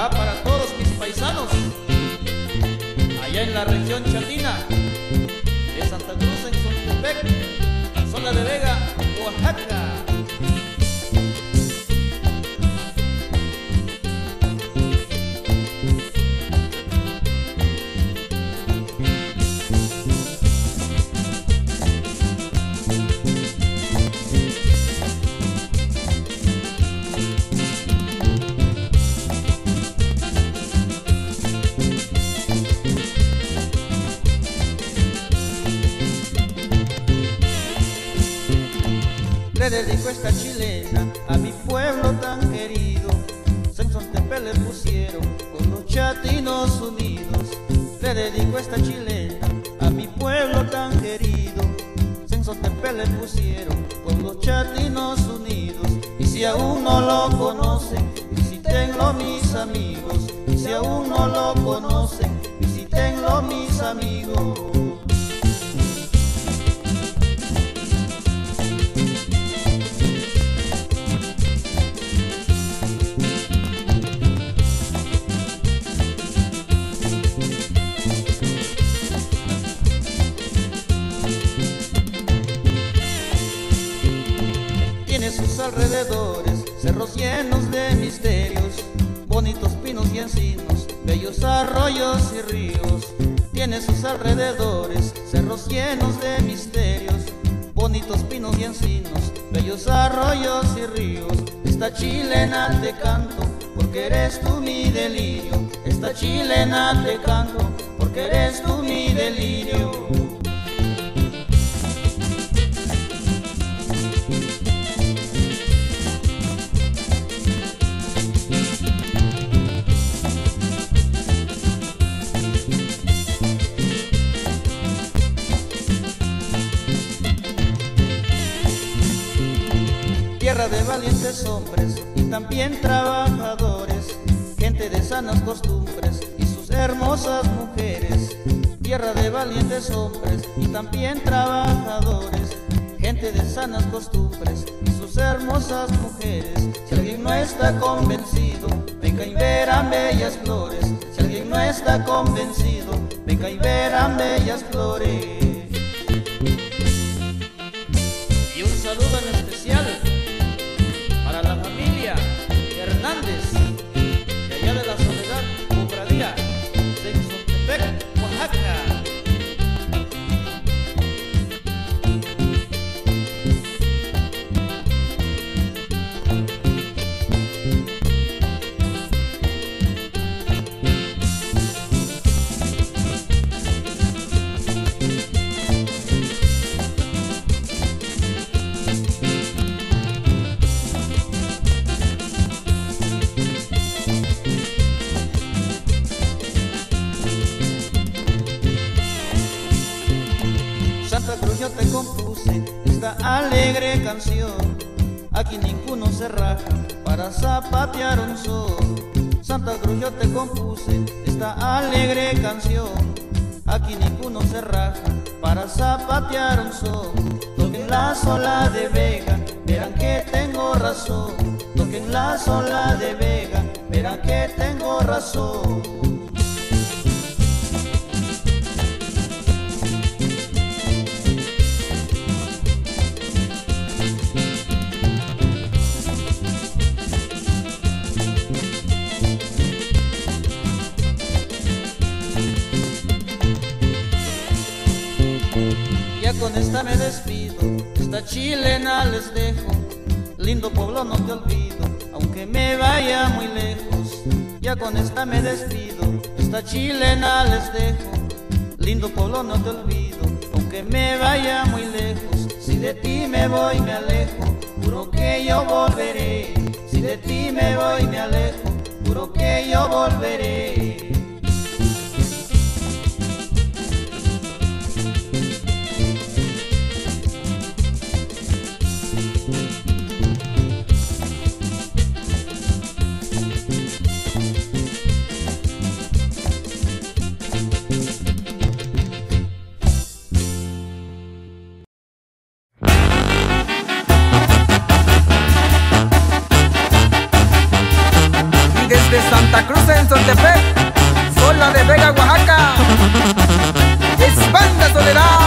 Va para todos mis paisanos, allá en la región chatina, de Santa Cruz en Xochitepec, zona de Vega, Oaxaca. Le dedico esta chilena a mi pueblo tan querido. Tepe le pusieron con los chatinos unidos. Le dedico esta chilena a mi pueblo tan querido. Tepe le pusieron con los chatinos unidos. Y si aún no lo conocen, alrededores cerros llenos de misterios, bonitos pinos y encinos, bellos arroyos y ríos. Tiene sus alrededores cerros llenos de misterios, bonitos pinos y encinos, bellos arroyos y ríos. Esta chilena te canto porque eres tú mi delirio. Esta chilena te canto porque eres tú mi delirio. Tierra de valientes hombres y también trabajadores, gente de sanas costumbres y sus hermosas mujeres. Tierra de valientes hombres y también trabajadores, gente de sanas costumbres y sus hermosas mujeres. Si alguien no está convencido, venga y verán bellas flores. Si alguien no está convencido, venga y verán bellas flores. Esta alegre canción. Aquí ninguno se raja para zapatear un sol. Santa Cruz yo te compuse esta alegre canción. Aquí ninguno se raja para zapatear un sol. Toquen la sola de Vega, verán que tengo razón. Toquen la sola de Vega, verán que tengo razón. Con esta me despido, esta chilena les dejo. Lindo pueblo no te olvido, aunque me vaya muy lejos. Ya con esta me despido, esta chilena les dejo. Lindo pueblo no te olvido, aunque me vaya muy lejos. Si de ti me voy me alejo, juro que yo volveré. Si de ti me voy me alejo, juro que yo volveré. Santa Cruz Sontepec, Sola de Vega, Oaxaca. Es banda Soledad,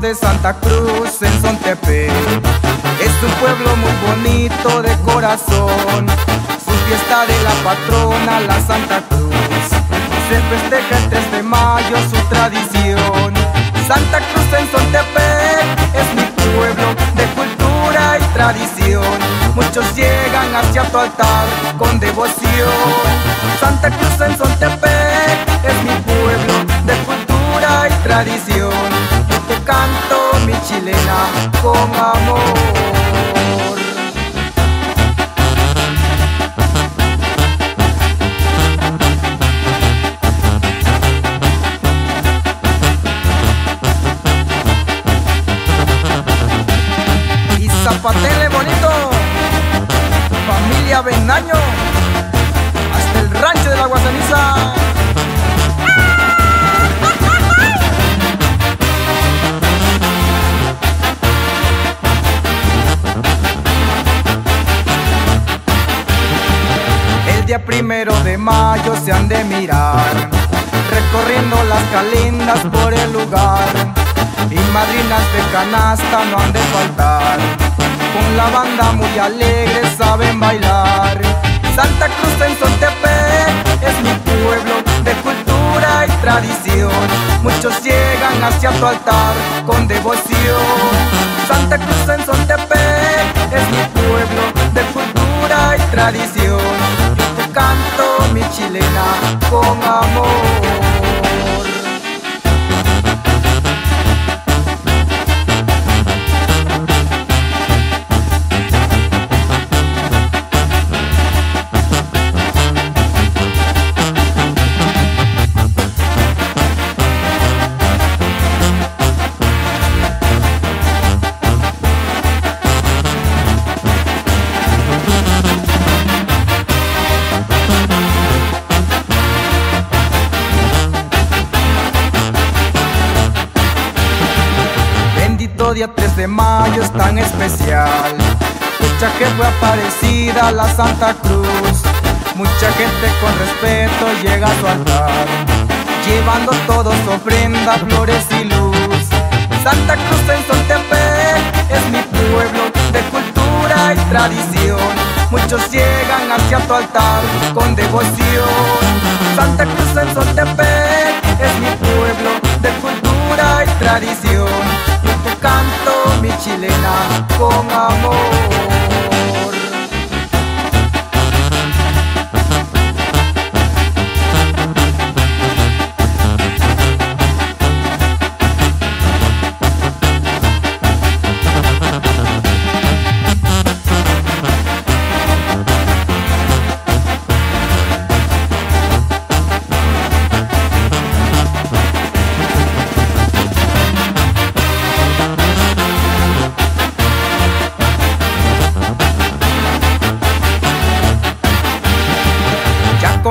de Santa Cruz en Sontepe Es un pueblo muy bonito de corazón. Su fiesta de la patrona, la Santa Cruz. Se festeja el 3 de mayo su tradición. Santa Cruz en Sontepec es mi pueblo de cultura y tradición. Muchos llegan hacia tu altar con devoción. Santa Cruz en Sontepec es mi pueblo de cultura y tradición chilena con amor. Y zapatele bonito, familia Benaño, hasta el rancho de la Guasaniza. Primero de mayo se han de mirar, recorriendo las calendas por el lugar. Y madrinas de canasta no han de faltar, con la banda muy alegre saben bailar. Santa Cruz en Sontepec es mi pueblo de cultura y tradición. Muchos llegan hacia tu altar con devoción. Santa Cruz en Sontepec es mi pueblo de cultura y tradición chilena con amor. Día 3 de mayo es tan especial. Mucha que fue aparecida la Santa Cruz. Mucha gente con respeto llega a su altar Llevando todos ofrenda, flores y luz. Santa Cruz en Sontepec es mi pueblo de cultura y tradición. Muchos llegan hacia tu altar con devoción. Santa Cruz en Sontepec es mi pueblo de cultura y tradición canto mi chilena con amor.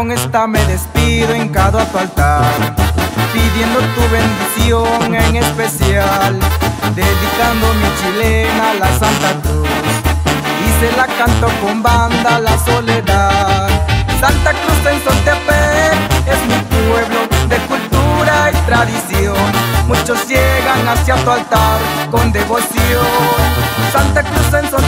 Con esta me despido encado a tu altar, pidiendo tu bendición en especial, dedicando mi chilena a la Santa Cruz, y se la canto con banda la soledad. Santa Cruz en Sontepec es mi pueblo de cultura y tradición, muchos llegan hacia tu altar con devoción. Santa Cruz en Sontepec